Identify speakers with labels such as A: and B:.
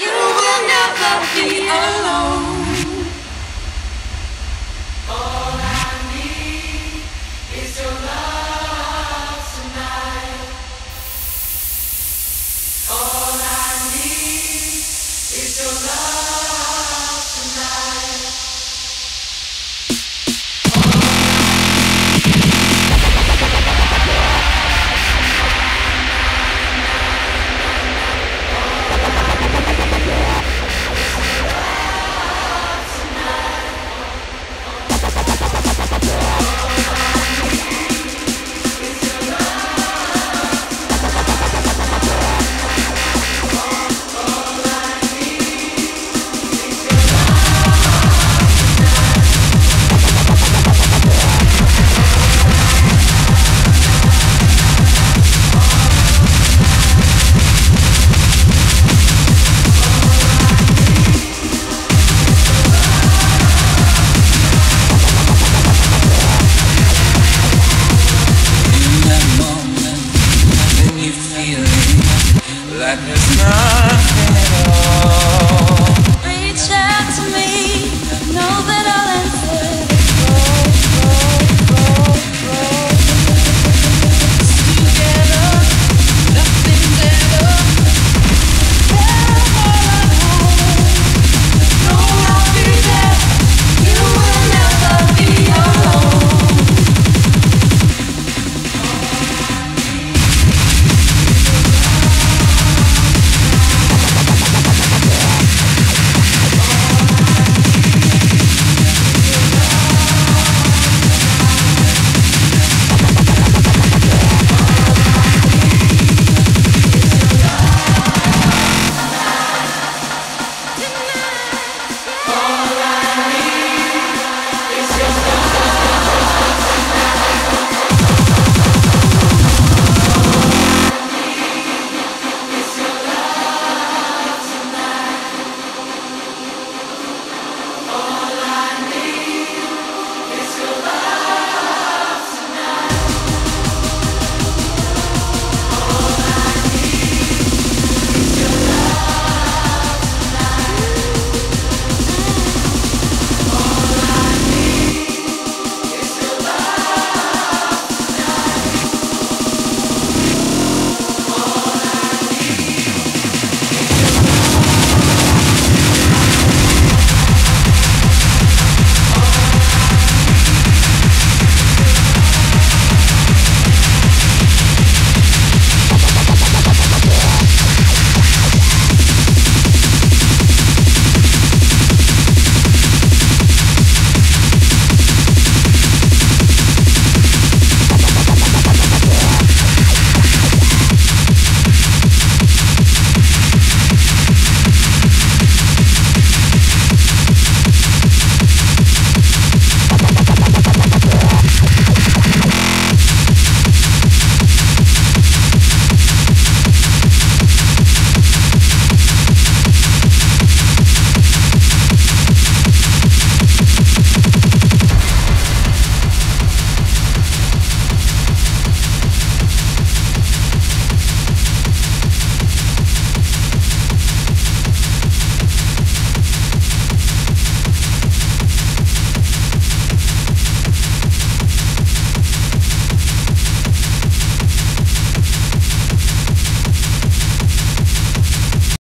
A: You will never be alone. In that